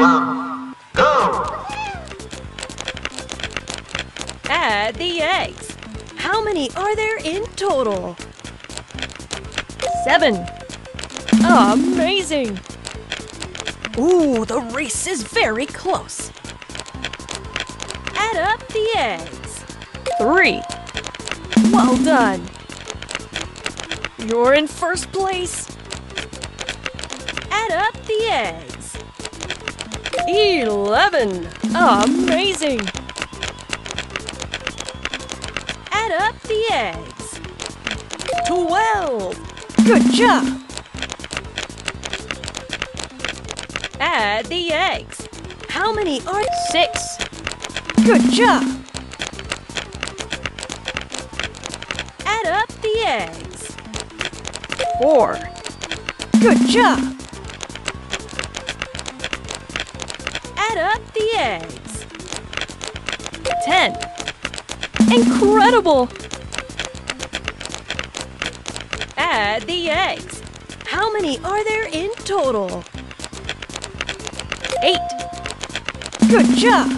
One, go! Add the eggs. How many are there in total? Seven. Amazing! Ooh, the race is very close. Add up the eggs. Three. Well done. You're in first place. Add up the eggs. Eleven. Amazing. Add up the eggs. Twelve. Good job. Add the eggs. How many are six? Good job. Add up the eggs. Four. Good job. The eggs. Ten. Incredible! Add the eggs. How many are there in total? Eight. Good job.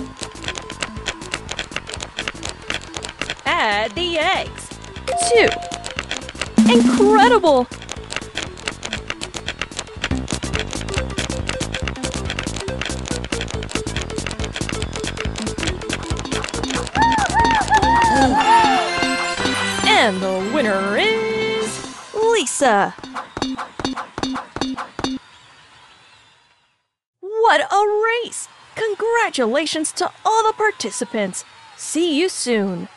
Add the eggs. Two. Incredible! And the winner is Lisa. What a race! Congratulations to all the participants. See you soon.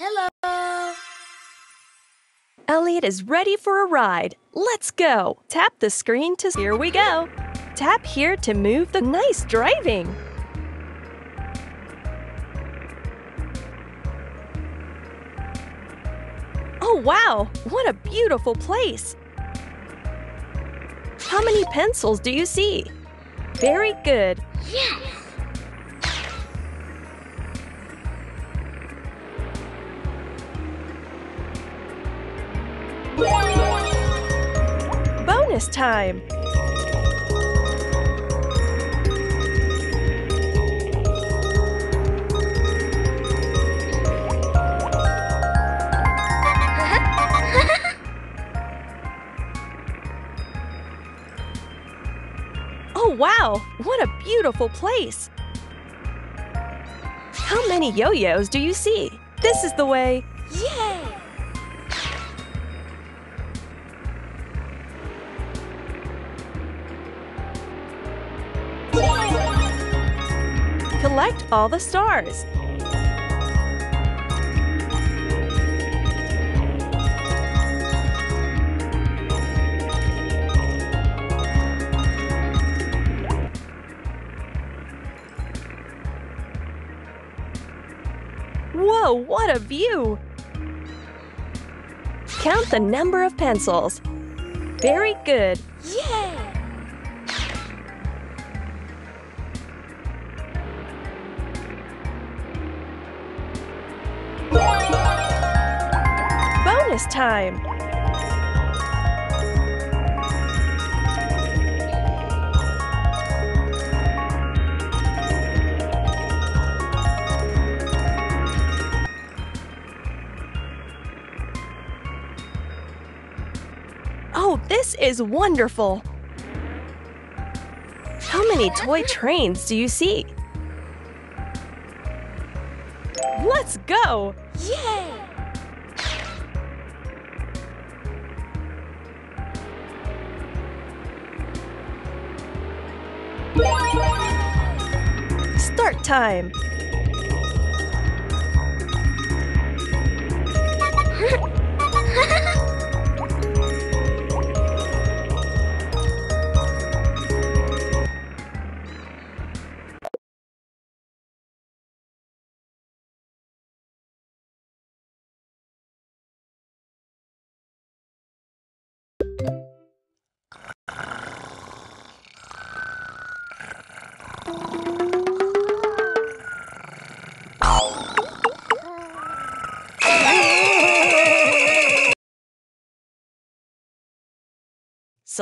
Hello. Elliot is ready for a ride. Let's go. Tap the screen to here we go. Tap here to move the nice driving. Oh wow, what a beautiful place. How many pencils do you see? Very good. Yes. Bonus time. Beautiful place. How many yo-yos do you see? This is the way. Yay. Collect all the stars. What a view! Count the number of pencils. Very good. Yay. Bonus time. Is wonderful! How many toy trains do you see? Let's go! Yay. Start time!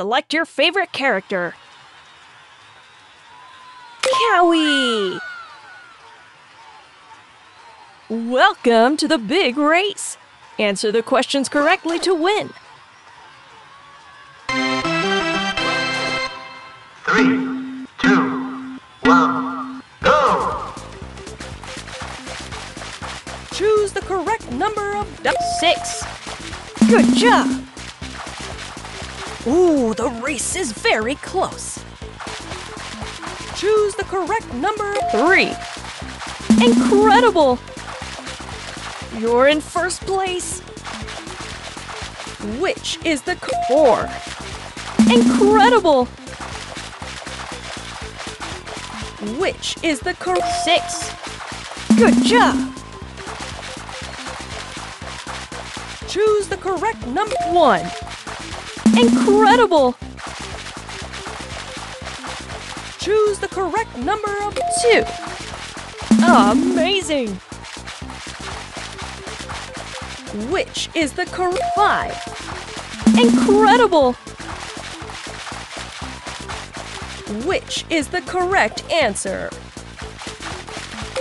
Select your favorite character. Cowy! Welcome to the big race. Answer the questions correctly to win. Three, two, one, go! Choose the correct number of ducks. Six. Good job. Ooh, the race is very close. Choose the correct number. Three. Incredible. You're in first place. Which is the co- four? Incredible. Which is the correct six? Good job. Choose the correct number one. Incredible! Choose the correct number of two. Amazing! Which is the correct five? Incredible! Which is the correct answer?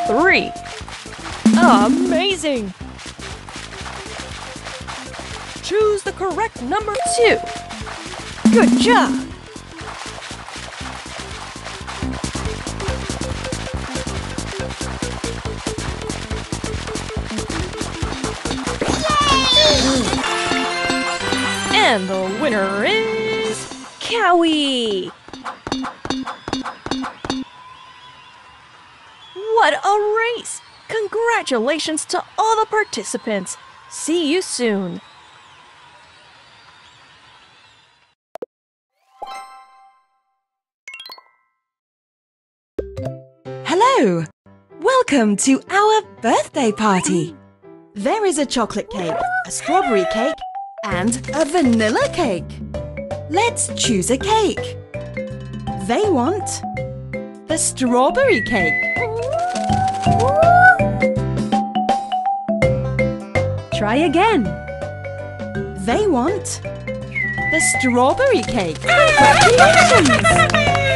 Three. Amazing! Choose the correct number two. Good job. Yay! And the winner is Cowy. What a race! Congratulations to all the participants. See you soon. Welcome to our birthday party. There is a chocolate cake, a strawberry cake, and a vanilla cake. Let's choose a cake. They want the strawberry cake. Try again. They want the strawberry cake. Congratulations!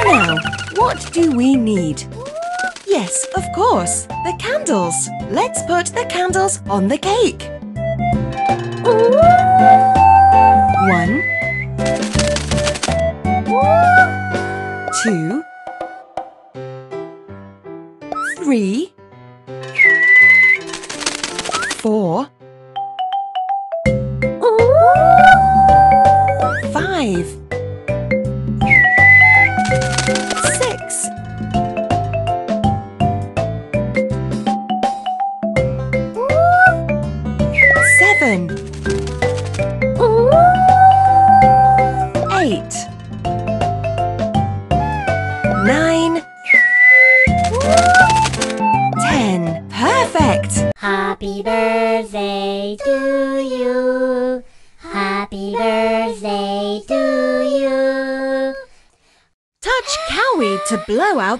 Now, what do we need? Yes, of course, the candles. Let's put the candles on the cake.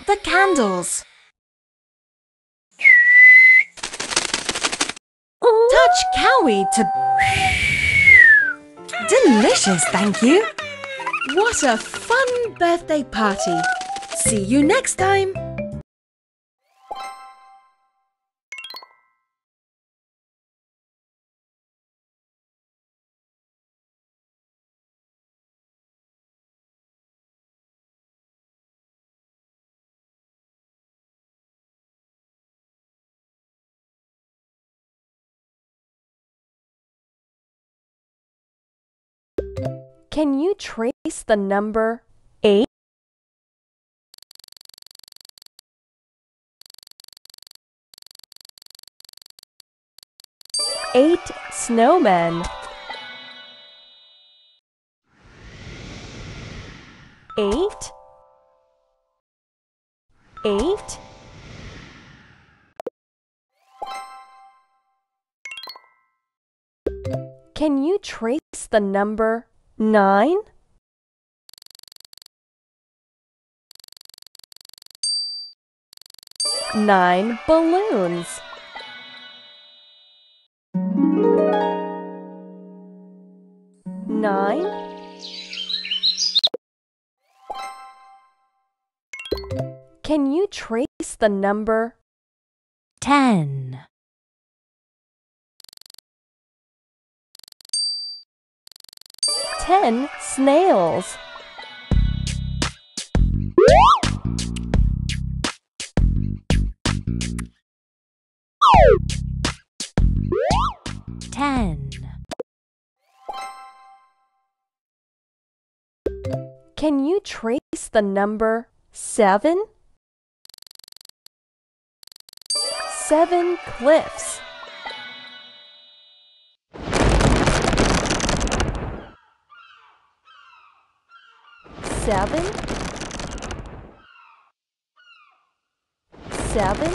The candles. Touch Cowy to. Delicious, thank you. What a fun birthday party. See you next time. Can you trace the number 8? Eight snowmen. Eight. Eight. Can you trace the number nine nine balloons. Nine. Can you trace the number? Ten. 10 snails? ten Can you trace the number 7? 7 cliffs. Seven, seven,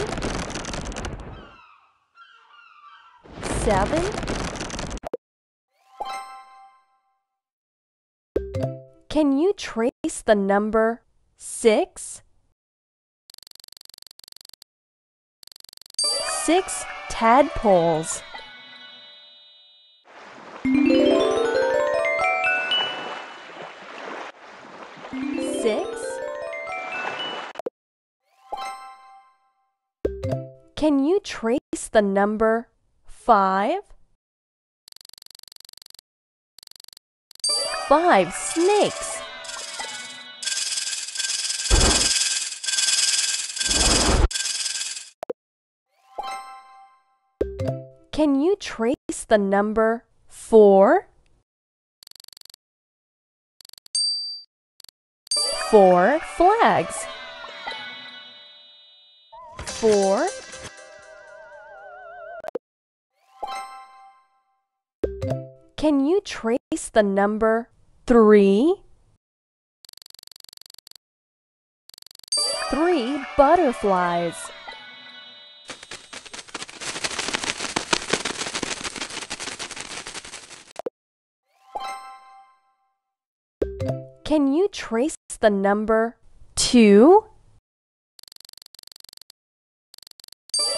seven. Can you trace the number six? Six tadpoles. Can you trace the number five? Five snakes. Can you trace the number four? Four flags. Four. Can you trace the number three? Three butterflies. Can you trace the number two?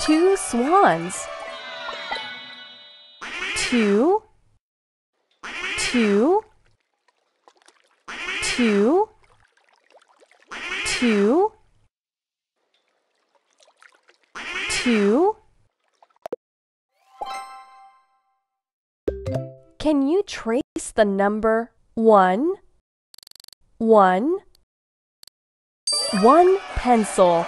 Two swans. Two, two, two, two, two. Can you trace the number one? One. One pencil.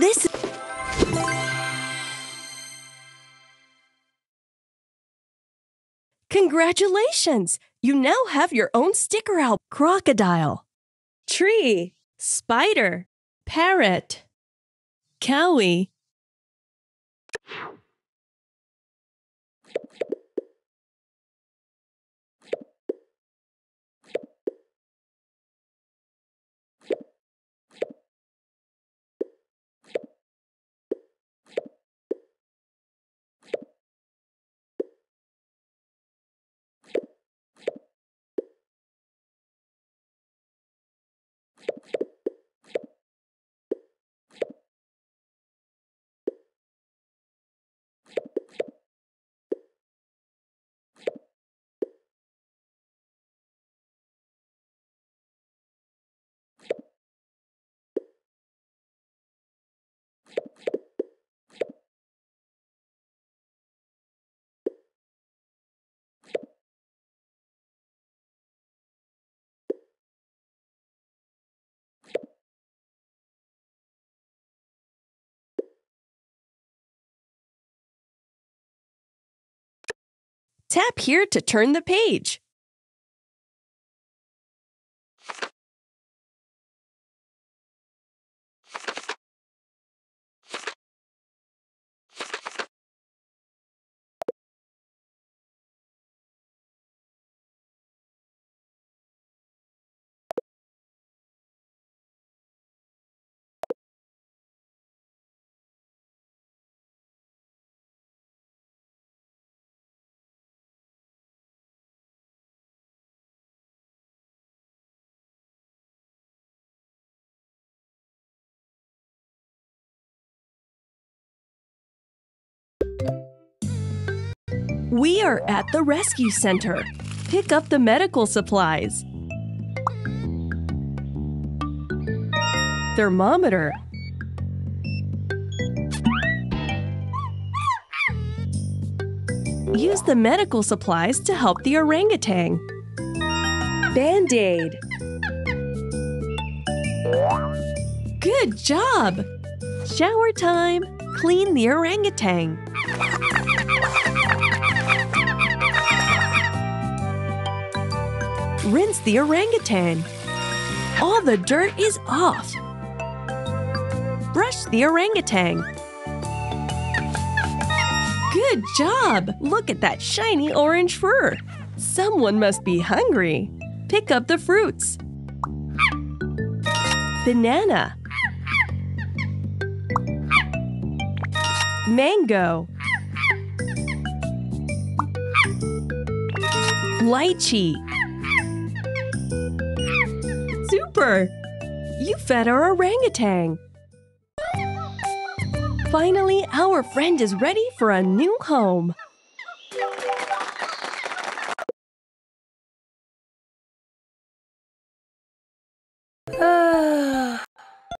This. Congratulations! You now have your own sticker album. Crocodile, tree, spider, parrot, cowy, Tap here to turn the page. We are at the rescue center. Pick up the medical supplies. Thermometer. Use the medical supplies to help the orangutan. Band aid. Good job! Shower time! Clean the orangutan. Rinse the orangutan. All the dirt is off. Brush the orangutan. Good job! Look at that shiny orange fur. Someone must be hungry. Pick up the fruits. Banana. Mango. Lychee. You fed our orangutan. Finally, our friend is ready for a new home.